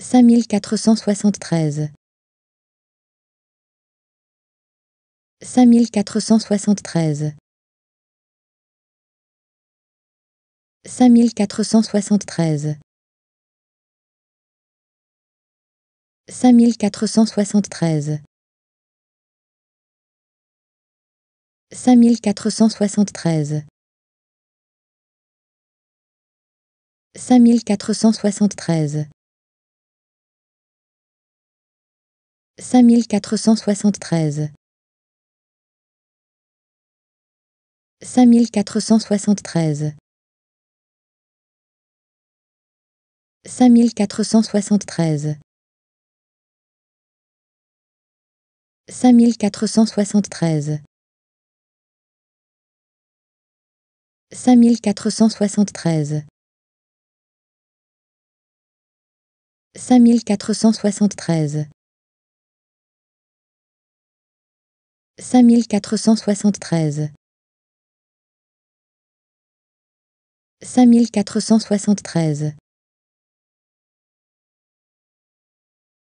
cinq mille quatre cent soixante-treize-treize cinq mille quatre cent soixante-treize. cinq mille quatre cent soixante-treize. cinq mille quatre cent soixante-treize. cinq mille quatre cent soixante-treize. cinq mille quatre cent soixante-treize-treize cinq mille quatre cent soixante-treize. cinq mille quatre cent soixante-treize. cinq mille quatre cent soixante-treize. cinq mille quatre cent soixante-treize. cinq mille quatre cent soixante-treize. cinq mille quatre cent soixante-treize.